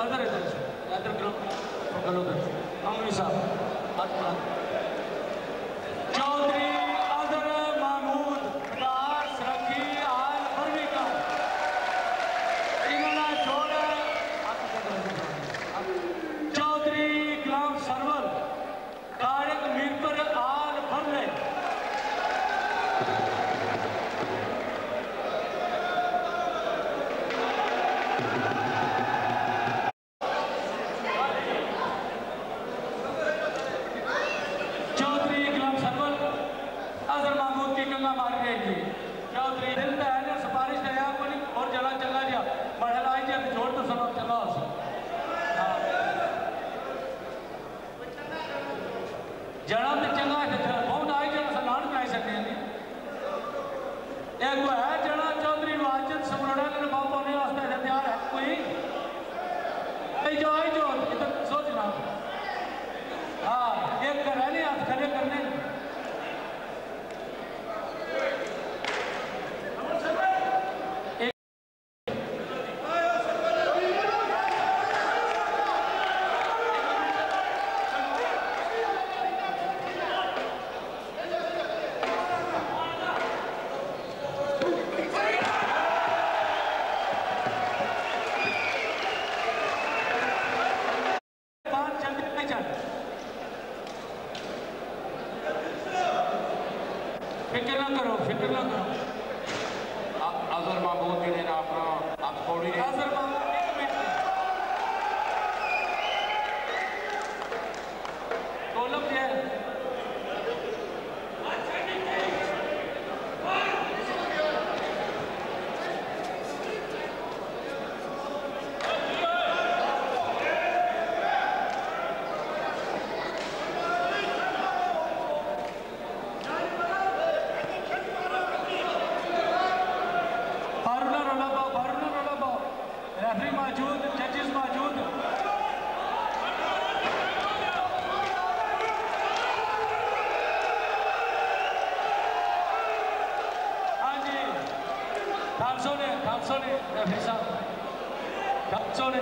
ادھر ادھر سے ادھر کرو پکڑو ادھر امری صاحب ہاتھ ایک وہ ہے جڑا فکر نہ کرو فکر نہ کرو۔ اظہر محمود جڑے نا اپنا آپ نے حاضر محمود نے ڈھانسوں نے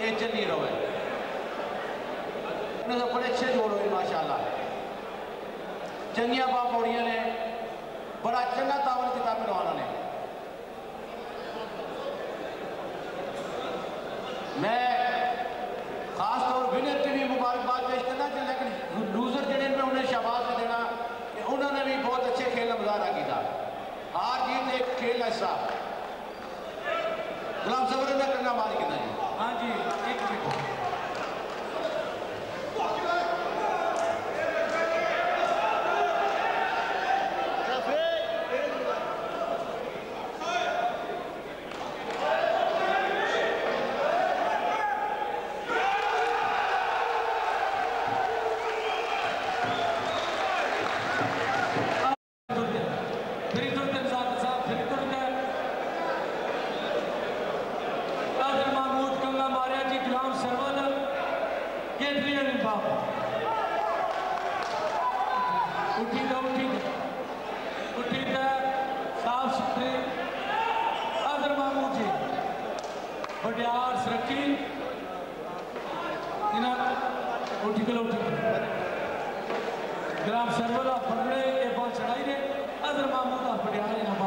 ریفری نہیں انہوں نے بڑے اچھے جوڑ ہوئی ماشاءاللہ چنگیاں با پوڑیاں نے، بڑا چنگا تاول کتاب کروانا نے۔ میں خاص طور ونر ٹی وی مبارکباد پیش کرنا چاہتا لیکن لوزر جڑے میں انہیں شہباز سے دینا کہ انہوں نے بھی بہت اچھے کھیل کا مظاہرہ کیا ہار جیت ایک کھیل ہے صاحب۔ غلام صبر نے کنگا مار کے جی ہاں جی۔ گیٹری اٹھی دا اٹھی اٹھی صاف جی سرکی انہاں اٹھی کلو اٹھی گرام سرول آپ پڑھ رہے چڑھائی دے ادھر محمود آپ پڑھ رہے